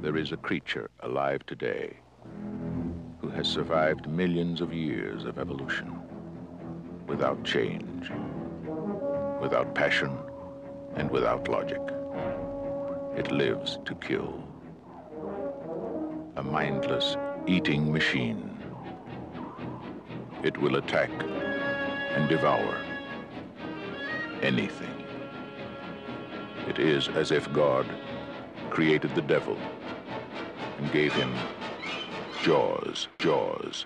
There is a creature alive today who has survived millions of years of evolution without change, without passion, and without logic. It lives to kill. A mindless eating machine. It will attack and devour anything. It is as if God created the devil gave him jaws, jaws,